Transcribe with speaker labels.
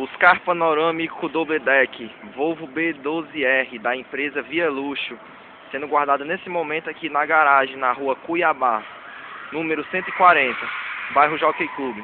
Speaker 1: Buscar panorâmico double deck Volvo B12R da empresa Via Luxo, sendo guardado nesse momento aqui na garagem, na rua Cuiabá, número 140, bairro Jockey Clube.